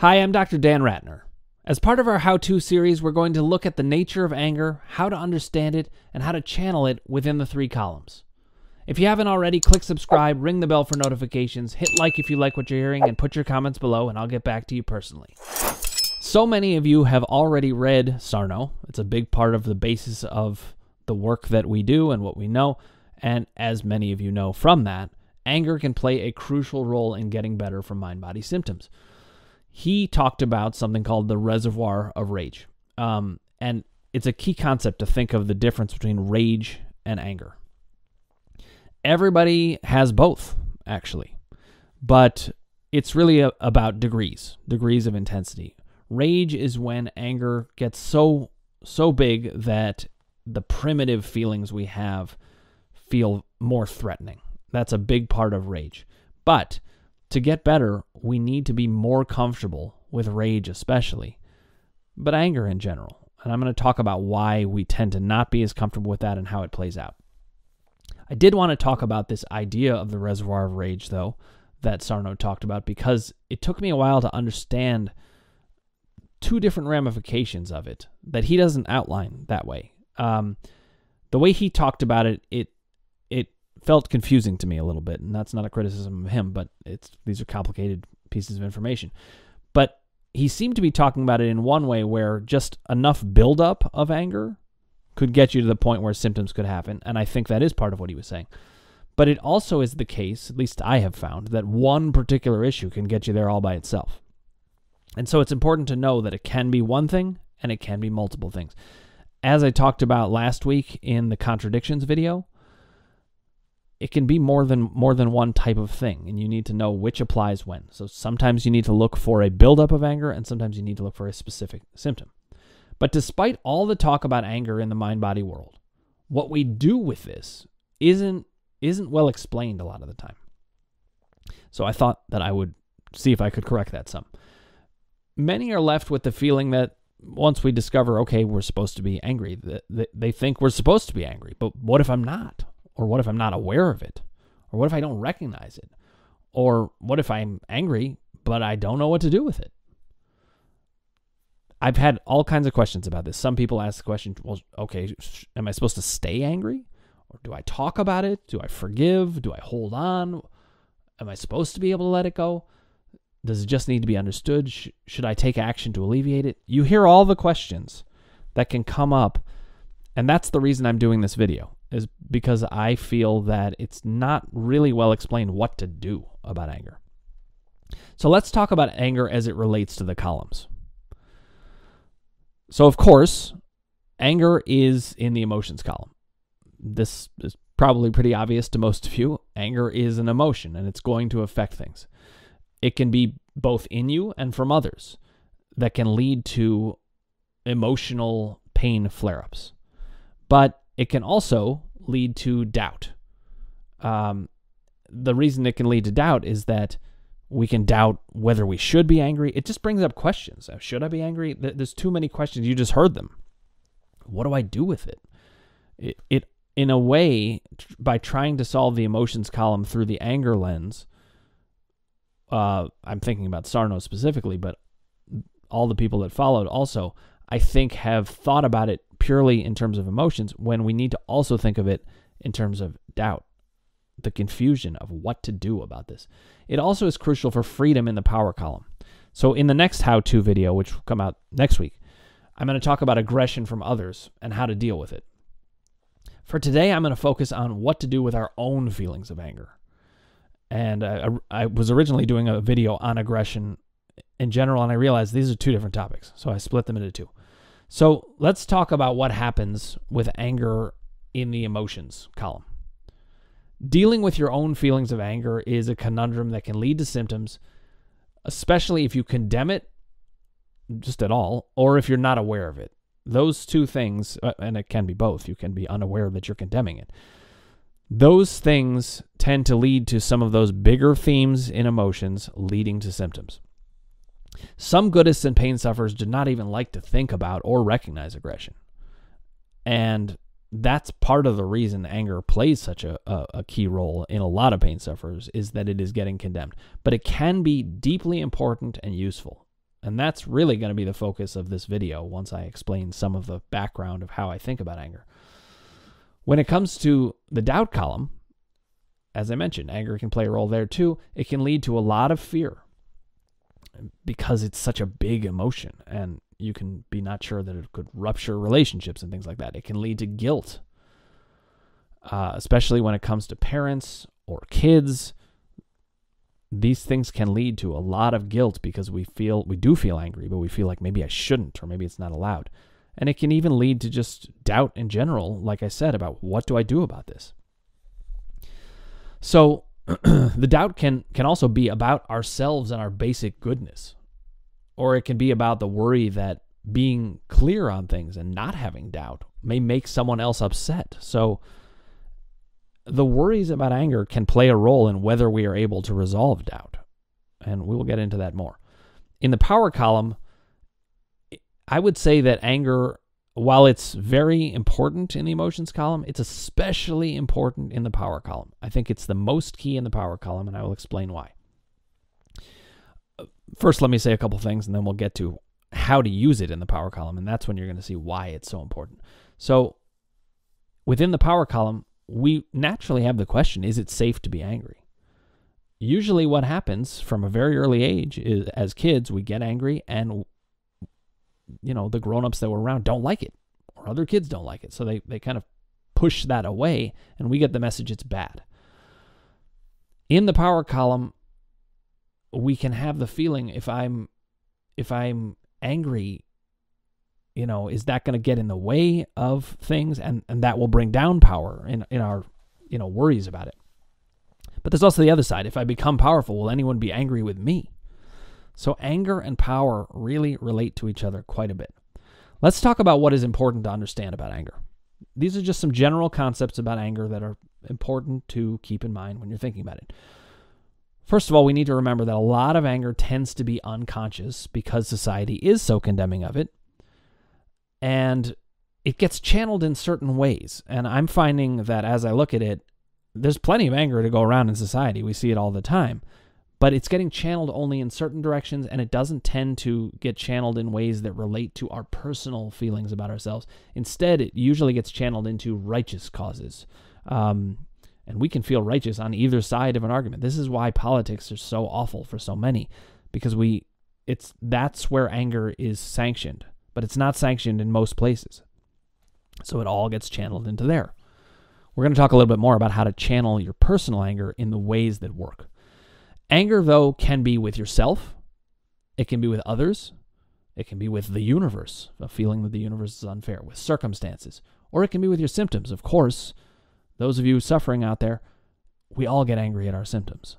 Hi, I'm Dr. Dan Ratner. As part of our how to series, we're going to look at the nature of anger, how to understand it, and how to channel it within the three columns. If you haven't already, click subscribe, ring the bell for notifications, hit like if you like what you're hearing, and put your comments below, and I'll get back to you personally. So many of you have already read Sarno. It's a big part of the basis of the work that we do and what we know. And as many of you know from that, anger can play a crucial role in getting better from mind body symptoms. He talked about something called the reservoir of rage. Um, and it's a key concept to think of the difference between rage and anger. Everybody has both, actually, but it's really a, about degrees, degrees of intensity. Rage is when anger gets so so big that the primitive feelings we have feel more threatening. That's a big part of rage. But to get better, we need to be more comfortable with rage, especially, but anger in general. And I'm going to talk about why we tend to not be as comfortable with that and how it plays out. I did want to talk about this idea of the reservoir of rage, though, that Sarno talked about, because it took me a while to understand two different ramifications of it that he doesn't outline that way. Um, the way he talked about it, it it felt confusing to me a little bit, and that's not a criticism of him, but it's these are complicated pieces of information. But he seemed to be talking about it in one way where just enough buildup of anger could get you to the point where symptoms could happen, and I think that is part of what he was saying. But it also is the case, at least I have found, that one particular issue can get you there all by itself. And so it's important to know that it can be one thing and it can be multiple things. As I talked about last week in the contradictions video, it can be more than more than one type of thing and you need to know which applies when. So sometimes you need to look for a buildup of anger and sometimes you need to look for a specific symptom. But despite all the talk about anger in the mind body world, what we do with this isn't isn't well explained a lot of the time. So I thought that I would see if I could correct that some. Many are left with the feeling that once we discover, okay, we're supposed to be angry, they think we're supposed to be angry. But what if I'm not? Or what if I'm not aware of it? Or what if I don't recognize it? Or what if I'm angry, but I don't know what to do with it? I've had all kinds of questions about this. Some people ask the question, well, okay, am I supposed to stay angry? Or do I talk about it? Do I forgive? Do I hold on? Am I supposed to be able to let it go? Does it just need to be understood? Sh- should I take action to alleviate it? You hear all the questions that can come up. And that's the reason I'm doing this video is because I feel that it's not really well explained what to do about anger. So let's talk about anger as it relates to the columns. So, of course, anger is in the emotions column. This is probably pretty obvious to most of you. Anger is an emotion and it's going to affect things. It can be both in you and from others that can lead to emotional pain flare ups. But it can also lead to doubt. Um, the reason it can lead to doubt is that we can doubt whether we should be angry. It just brings up questions. Uh, should I be angry? There's too many questions. You just heard them. What do I do with it? It, it in a way, by trying to solve the emotions column through the anger lens, uh, I'm thinking about Sarno specifically, but all the people that followed also, I think, have thought about it purely in terms of emotions when we need to also think of it in terms of doubt, the confusion of what to do about this. It also is crucial for freedom in the power column. So, in the next how to video, which will come out next week, I'm going to talk about aggression from others and how to deal with it. For today, I'm going to focus on what to do with our own feelings of anger. And I, I was originally doing a video on aggression in general, and I realized these are two different topics. So I split them into two. So let's talk about what happens with anger in the emotions column. Dealing with your own feelings of anger is a conundrum that can lead to symptoms, especially if you condemn it just at all, or if you're not aware of it. Those two things, uh, and it can be both, you can be unaware that you're condemning it. Those things tend to lead to some of those bigger themes in emotions leading to symptoms. Some goodists and pain sufferers do not even like to think about or recognize aggression. And that's part of the reason anger plays such a, a, a, key role in a lot of pain sufferers is that it is getting condemned. But it can be deeply important and useful. And that's really going to be the focus of this video once I explain some of the background of how I think about anger. When it comes to the doubt column, as I mentioned, anger can play a role there too. It can lead to a lot of fear because it's such a big emotion and you can be not sure that it could rupture relationships and things like that. It can lead to guilt, uh, especially when it comes to parents or kids. These things can lead to a lot of guilt because we feel we do feel angry, but we feel like maybe I shouldn't or maybe it's not allowed. And it can even lead to just doubt in general, like I said, about what do I do about this. So the doubt can can also be about ourselves and our basic goodness. Or it can be about the worry that being clear on things and not having doubt may make someone else upset. So the worries about anger can play a role in whether we are able to resolve doubt. And we will get into that more. In the power column, I would say that anger while it's very important in the emotions column, it's especially important in the power column. I think it's the most key in the power column, and I will explain why. Uh, first, let me say a couple things, and then we'll get to how to use it in the power column, and that's when you're going to see why it's so important. So, within the power column, we naturally have the question is it safe to be angry? Usually, what happens from a very early age is as kids, we get angry and you know, the grown-ups that were around don't like it or other kids don't like it. So they, they kind of push that away and we get the message it's bad. In the power column, we can have the feeling if I'm if I'm angry, you know, is that going to get in the way of things and and that will bring down power in in our, you know, worries about it. But there's also the other side. If I become powerful, will anyone be angry with me? So anger and power really relate to each other quite a bit. Let's talk about what is important to understand about anger. These are just some general concepts about anger that are important to keep in mind when you're thinking about it. First of all, we need to remember that a lot of anger tends to be unconscious because society is so condemning of it. And it gets channeled in certain ways. And I'm finding that as I look at it, there's plenty of anger to go around in society. We see it all the time but it's getting channeled only in certain directions and it doesn't tend to get channeled in ways that relate to our personal feelings about ourselves. Instead, it usually gets channeled into righteous causes. Um, and we can feel righteous on either side of an argument. This is why politics are so awful for so many because we it's that's where anger is sanctioned, but it's not sanctioned in most places. So it all gets channeled into there. We're going to talk a little bit more about how to channel your personal anger in the ways that work. Anger, though, can be with yourself, it can be with others, it can be with the universe, a feeling that the universe is unfair, with circumstances, or it can be with your symptoms. Of course, those of you suffering out there, we all get angry at our symptoms.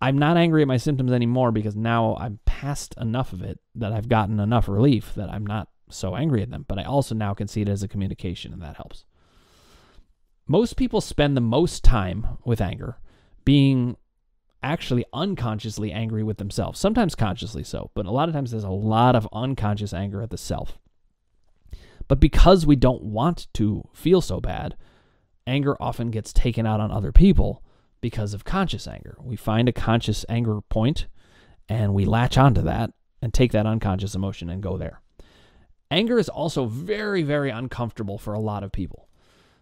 I'm not angry at my symptoms anymore because now I'm past enough of it that I've gotten enough relief that I'm not so angry at them. But I also now can see it as a communication, and that helps. Most people spend the most time with anger being actually unconsciously angry with themselves. Sometimes consciously so, but a lot of times there's a lot of unconscious anger at the self. But because we don't want to feel so bad, anger often gets taken out on other people because of conscious anger. We find a conscious anger point and we latch onto that and take that unconscious emotion and go there. Anger is also very, very uncomfortable for a lot of people.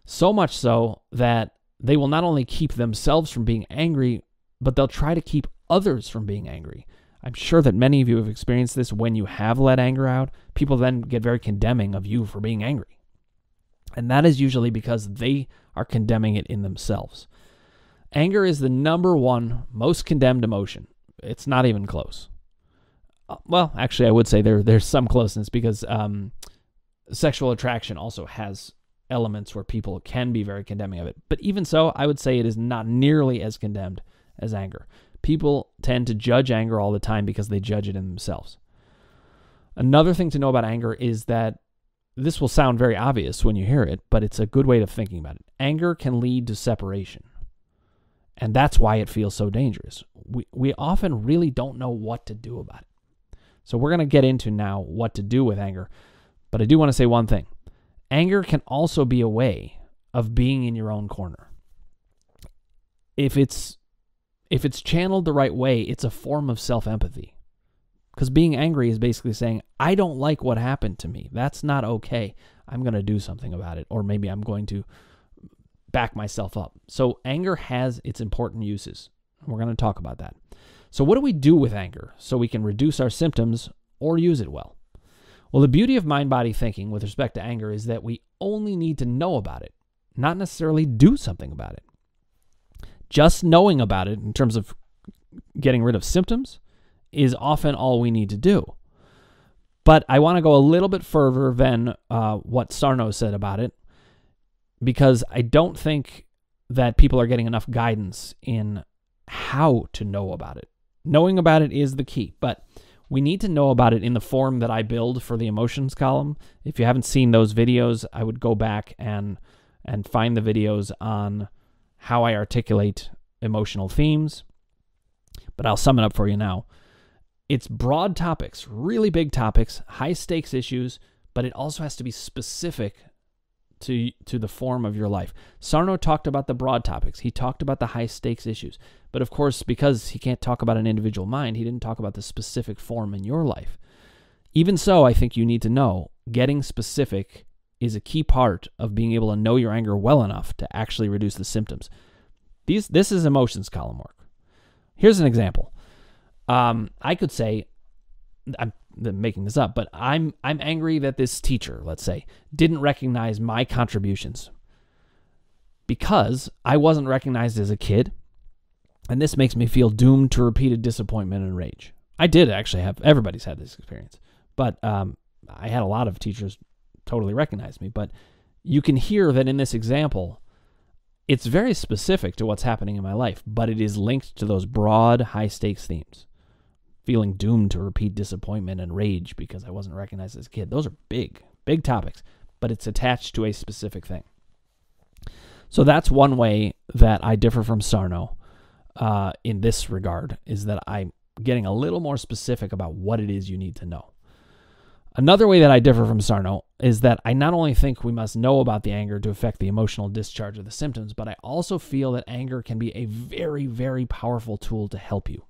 So much so that they will not only keep themselves from being angry but they'll try to keep others from being angry. I'm sure that many of you have experienced this when you have let anger out. People then get very condemning of you for being angry. And that is usually because they are condemning it in themselves. Anger is the number one most condemned emotion. It's not even close. Uh, well, actually, I would say there there's some closeness because um, sexual attraction also has elements where people can be very condemning of it. But even so, I would say it is not nearly as condemned as anger. People tend to judge anger all the time because they judge it in themselves. Another thing to know about anger is that this will sound very obvious when you hear it, but it's a good way of thinking about it. Anger can lead to separation. And that's why it feels so dangerous. We, we often really don't know what to do about it. So we're going to get into now what to do with anger. But I do want to say one thing anger can also be a way of being in your own corner. If it's if it's channeled the right way, it's a form of self empathy. Because being angry is basically saying, I don't like what happened to me. That's not okay. I'm going to do something about it. Or maybe I'm going to back myself up. So anger has its important uses. We're going to talk about that. So, what do we do with anger so we can reduce our symptoms or use it well? Well, the beauty of mind body thinking with respect to anger is that we only need to know about it, not necessarily do something about it. Just knowing about it in terms of getting rid of symptoms is often all we need to do. But I want to go a little bit further than uh, what Sarno said about it because I don't think that people are getting enough guidance in how to know about it. Knowing about it is the key, but we need to know about it in the form that I build for the emotions column. If you haven't seen those videos, I would go back and and find the videos on how I articulate emotional themes. But I'll sum it up for you now. It's broad topics, really big topics, high stakes issues, but it also has to be specific to to the form of your life. Sarno talked about the broad topics. He talked about the high stakes issues. But of course, because he can't talk about an individual mind, he didn't talk about the specific form in your life. Even so, I think you need to know getting specific is a key part of being able to know your anger well enough to actually reduce the symptoms. These this is emotions column work. Here's an example. Um, I could say, I'm making this up, but I'm I'm angry that this teacher, let's say, didn't recognize my contributions because I wasn't recognized as a kid, and this makes me feel doomed to repeated disappointment and rage. I did actually have everybody's had this experience, but um, I had a lot of teachers totally recognize me. But you can hear that in this example, it's very specific to what's happening in my life, but it is linked to those broad, high stakes themes feeling doomed to repeat disappointment and rage because I wasn't recognized as a kid. Those are big, big topics, but it's attached to a specific thing. So that's one way that I differ from Sarno uh, in this regard, is that I'm getting a little more specific about what it is you need to know. Another way that I differ from Sarno is that I not only think we must know about the anger to affect the emotional discharge of the symptoms, but I also feel that anger can be a very, very powerful tool to help you.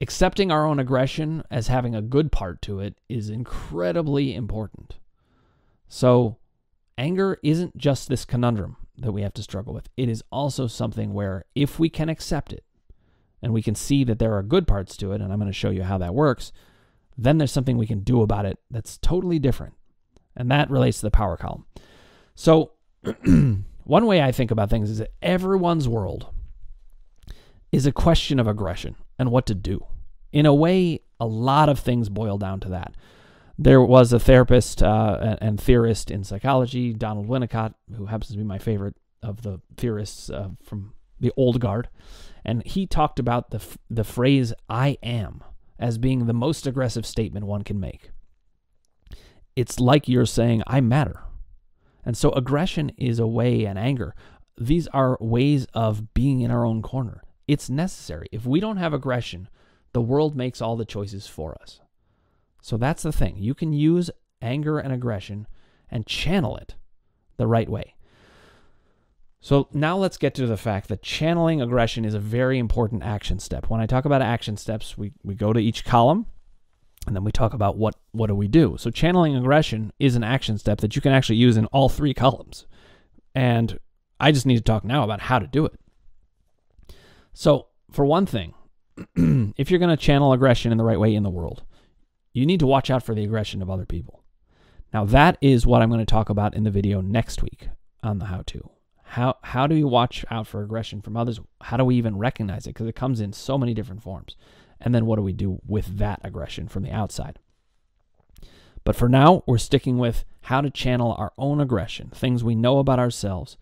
Accepting our own aggression as having a good part to it is incredibly important. So, anger isn't just this conundrum that we have to struggle with. It is also something where, if we can accept it and we can see that there are good parts to it, and I'm going to show you how that works, then there's something we can do about it that's totally different. And that relates to the power column. So, one way I think about things is that everyone's world is a question of aggression and what to do. In a way, a lot of things boil down to that. There was a therapist uh, and theorist in psychology, Donald Winnicott, who happens to be my favorite of the theorists uh, from the old guard, and he talked about the the phrase "I am" as being the most aggressive statement one can make. It's like you're saying "I matter," and so aggression is a way, and anger. These are ways of being in our own corner. It's necessary. If we don't have aggression, the world makes all the choices for us. So that's the thing. You can use anger and aggression and channel it the right way. So now let's get to the fact that channeling aggression is a very important action step. When I talk about action steps, we, we go to each column and then we talk about what, what do we do. So channeling aggression is an action step that you can actually use in all three columns. And I just need to talk now about how to do it. So, for one thing, if you're going to channel aggression in the right way in the world, you need to watch out for the aggression of other people. Now, that is what I'm going to talk about in the video next week on the how to. How, how do you watch out for aggression from others? How do we even recognize it? Because it comes in so many different forms. And then what do we do with that aggression from the outside? But for now, we're sticking with how to channel our own aggression, things we know about ourselves,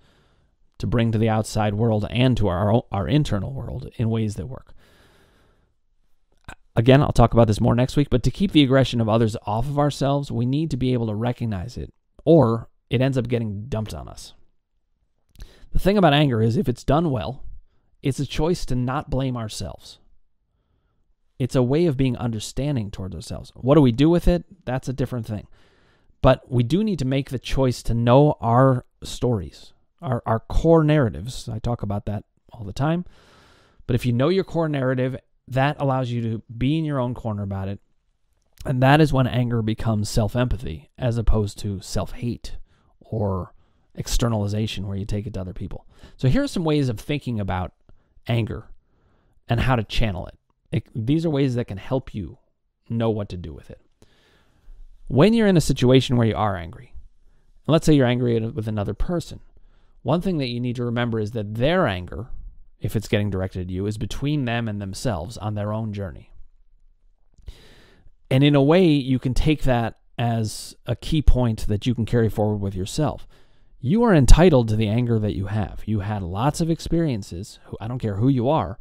to bring to the outside world and to our, our internal world in ways that work. Again, I'll talk about this more next week, but to keep the aggression of others off of ourselves, we need to be able to recognize it, or it ends up getting dumped on us. The thing about anger is, if it's done well, it's a choice to not blame ourselves. It's a way of being understanding towards ourselves. What do we do with it? That's a different thing. But we do need to make the choice to know our stories, our, our core narratives. I talk about that all the time. But if you know your core narrative that allows you to be in your own corner about it. And that is when anger becomes self empathy as opposed to self hate or externalization where you take it to other people. So here are some ways of thinking about anger and how to channel it. it. These are ways that can help you know what to do with it. When you're in a situation where you are angry, let's say you're angry with another person, one thing that you need to remember is that their anger, if it's getting directed at you, is between them and themselves on their own journey. And in a way, you can take that as a key point that you can carry forward with yourself. You are entitled to the anger that you have. You had lots of experiences, I don't care who you are,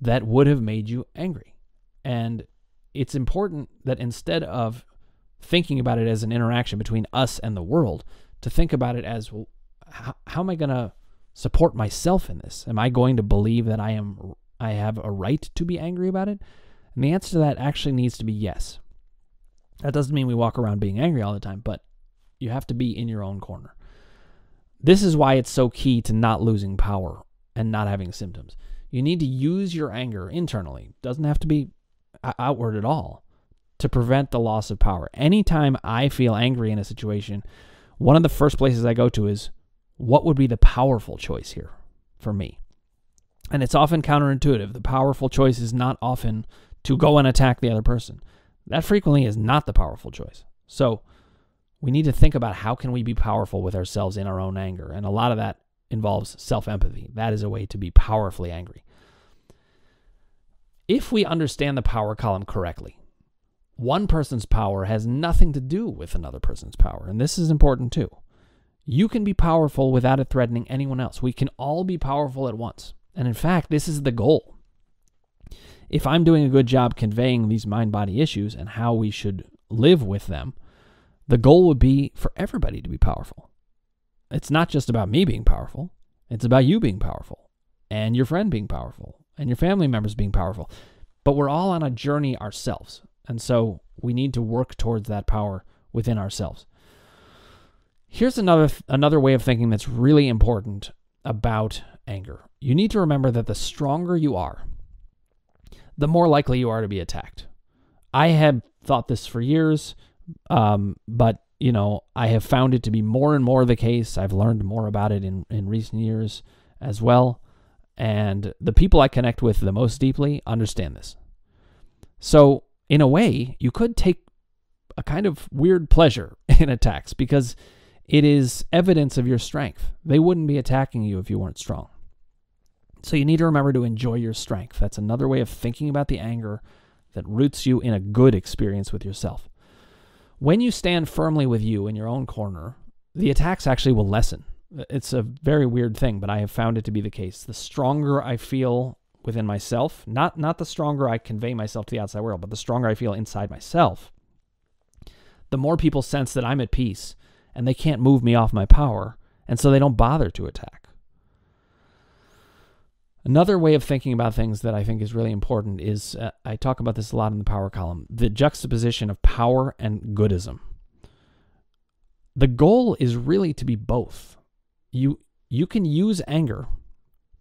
that would have made you angry. And it's important that instead of thinking about it as an interaction between us and the world, to think about it as well, how, how am I going to support myself in this? Am I going to believe that I am I have a right to be angry about it? And the answer to that actually needs to be yes. That doesn't mean we walk around being angry all the time, but you have to be in your own corner. This is why it's so key to not losing power and not having symptoms. You need to use your anger internally. Doesn't have to be outward at all to prevent the loss of power. Anytime I feel angry in a situation, one of the first places I go to is what would be the powerful choice here for me? And it's often counterintuitive. The powerful choice is not often to go and attack the other person. That frequently is not the powerful choice. So we need to think about how can we be powerful with ourselves in our own anger. And a lot of that involves self-empathy. That is a way to be powerfully angry. If we understand the power column correctly, one person's power has nothing to do with another person's power. And this is important too. You can be powerful without it threatening anyone else. We can all be powerful at once. And in fact, this is the goal. If I'm doing a good job conveying these mind body issues and how we should live with them, the goal would be for everybody to be powerful. It's not just about me being powerful, it's about you being powerful and your friend being powerful and your family members being powerful. But we're all on a journey ourselves. And so we need to work towards that power within ourselves. Here's another another way of thinking that's really important about anger. You need to remember that the stronger you are, the more likely you are to be attacked. I have thought this for years, um, but you know I have found it to be more and more the case. I've learned more about it in in recent years as well, and the people I connect with the most deeply understand this. So in a way, you could take a kind of weird pleasure in attacks because it is evidence of your strength. They wouldn't be attacking you if you weren't strong. So you need to remember to enjoy your strength. That's another way of thinking about the anger that roots you in a good experience with yourself. When you stand firmly with you in your own corner, the attacks actually will lessen. It's a very weird thing, but I have found it to be the case. The stronger I feel within myself, not not the stronger I convey myself to the outside world, but the stronger I feel inside myself, the more people sense that I'm at peace and they can't move me off my power, and so they don't bother to attack. Another way of thinking about things that I think is really important is uh, I talk about this a lot in the power column the juxtaposition of power and goodism. The goal is really to be both. You, you can use anger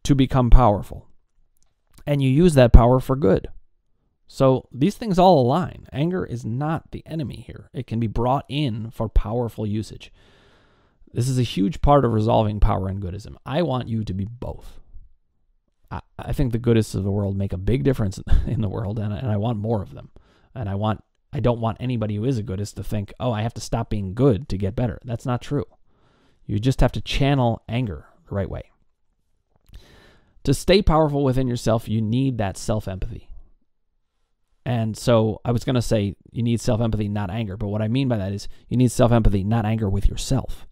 to become powerful and you use that power for good. So these things all align. Anger is not the enemy here, it can be brought in for powerful usage. This is a huge part of resolving power and goodism. I want you to be both. I, think the goodists of the world make a big difference in the world, and, and I want more of them. And I want I don't want anybody who is a goodist to think, oh, I have to stop being good to get better. That's not true. You just have to channel anger the right way. To stay powerful within yourself, you need that self empathy. And so I was going to say you need self empathy, not anger. But what I mean by that is you need self empathy, not anger with yourself.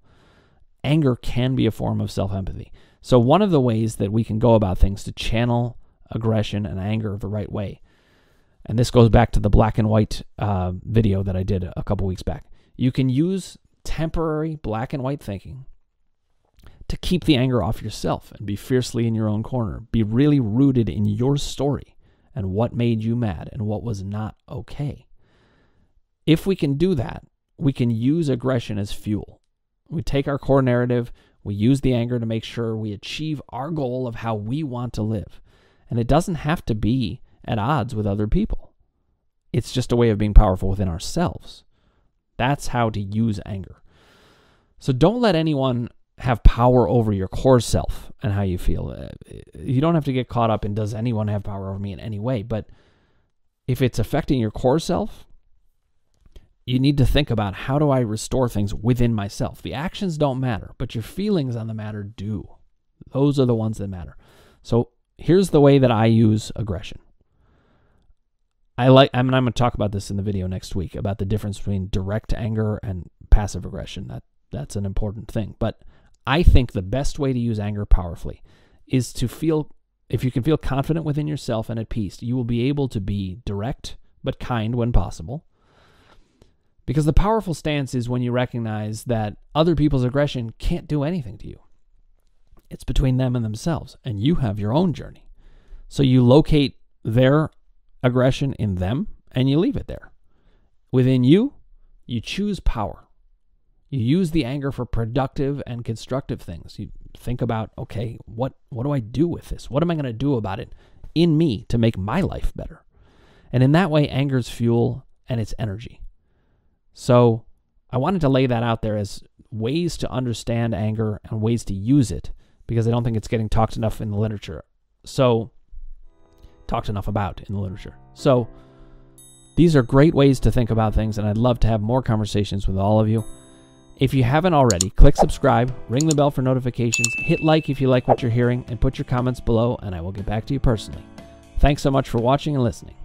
Anger can be a form of self empathy. So, one of the ways that we can go about things to channel aggression and anger the right way, and this goes back to the black and white uh, video that I did a couple weeks back, you can use temporary black and white thinking to keep the anger off yourself and be fiercely in your own corner. Be really rooted in your story and what made you mad and what was not okay. If we can do that, we can use aggression as fuel. We take our core narrative, we use the anger to make sure we achieve our goal of how we want to live. And it doesn't have to be at odds with other people. It's just a way of being powerful within ourselves. That's how to use anger. So don't let anyone have power over your core self and how you feel. Uh, you don't have to get caught up in does anyone have power over me in any way, but if it's affecting your core self, you need to think about how do I restore things within myself. The actions don't matter, but your feelings on the matter do. Those are the ones that matter. So here's the way that I use aggression. I like I mean I'm going to talk about this in the video next week about the difference between direct anger and passive aggression. That that's an important thing. But I think the best way to use anger powerfully is to feel if you can feel confident within yourself and at peace, you will be able to be direct but kind when possible. Because the powerful stance is when you recognize that other people's aggression can't do anything to you. It's between them and themselves, and you have your own journey. So you locate their aggression in them and you leave it there. Within you, you choose power. You use the anger for productive and constructive things. You think about, okay, what what do I do with this? What am I going to do about it in me to make my life better? And in that way, anger's fuel and its energy. So I wanted to lay that out there as ways to understand anger and ways to use it because I don't think it's getting talked enough in the literature. So talked enough about in the literature. So these are great ways to think about things, and I'd love to have more conversations with all of you. If you haven't already, click subscribe, ring the bell for notifications, hit like if you like what you're hearing, and put your comments below, and I will get back to you personally. Thanks so much for watching and listening.